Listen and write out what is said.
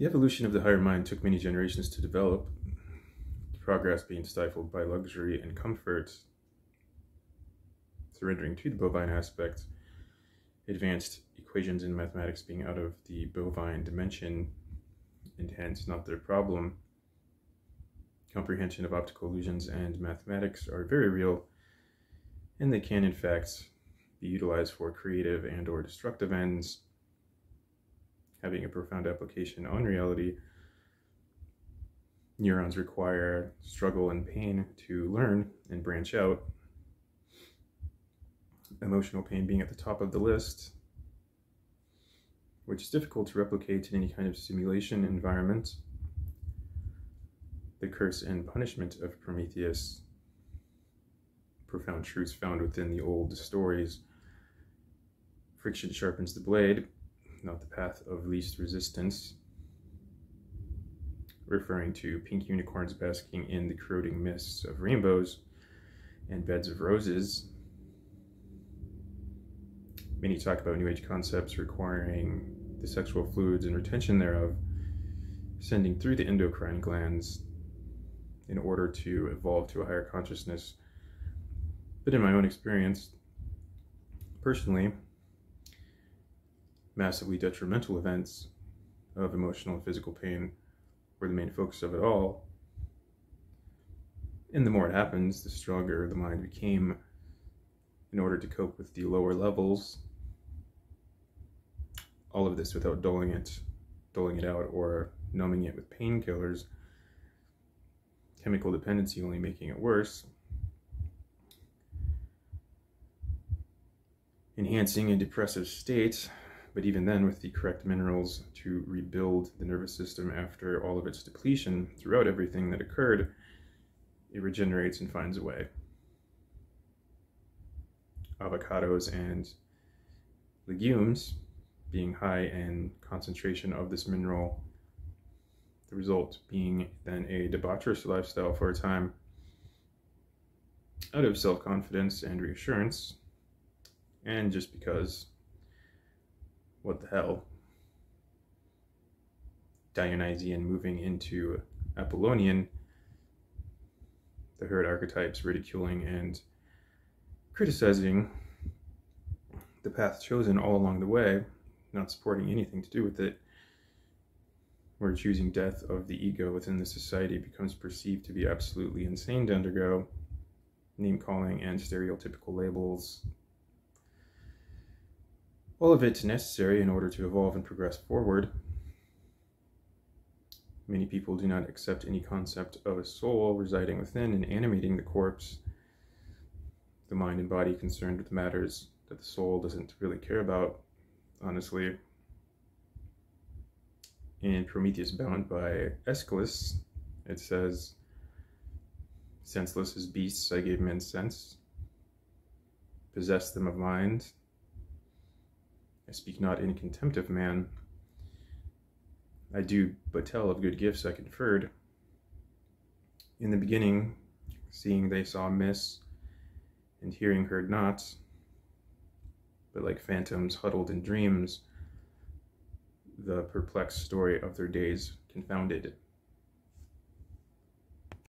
The evolution of the higher mind took many generations to develop, progress being stifled by luxury and comfort, surrendering to the bovine aspect, advanced equations in mathematics being out of the bovine dimension and hence not their problem. Comprehension of optical illusions and mathematics are very real, and they can in fact be utilized for creative and or destructive ends, having a profound application on reality. Neurons require struggle and pain to learn and branch out. Emotional pain being at the top of the list, which is difficult to replicate in any kind of simulation environment. The curse and punishment of Prometheus, profound truths found within the old stories. Friction sharpens the blade, not the path of least resistance, referring to pink unicorns basking in the corroding mists of rainbows and beds of roses. Many talk about New Age concepts requiring the sexual fluids and retention thereof, sending through the endocrine glands in order to evolve to a higher consciousness. But in my own experience, personally, massively detrimental events of emotional and physical pain were the main focus of it all. And the more it happens, the stronger the mind became in order to cope with the lower levels. All of this without doling it, doling it out or numbing it with painkillers, chemical dependency only making it worse, enhancing a depressive state, but even then with the correct minerals to rebuild the nervous system after all of its depletion throughout everything that occurred, it regenerates and finds a way. Avocados and legumes being high in concentration of this mineral, the result being then a debaucherous lifestyle for a time out of self-confidence and reassurance, and just because, what the hell, Dionysian moving into Apollonian, the herd archetypes ridiculing and criticizing the path chosen all along the way not supporting anything to do with it, where choosing death of the ego within the society becomes perceived to be absolutely insane to undergo, name calling and stereotypical labels. All of it necessary in order to evolve and progress forward. Many people do not accept any concept of a soul residing within and animating the corpse, the mind and body concerned with matters that the soul doesn't really care about honestly. In Prometheus Bound by Aeschylus, it says, Senseless as beasts I gave men sense, possessed them of mind. I speak not in contempt of man. I do but tell of good gifts I conferred. In the beginning, seeing they saw miss, and hearing heard not, but like phantoms huddled in dreams, the perplexed story of their days confounded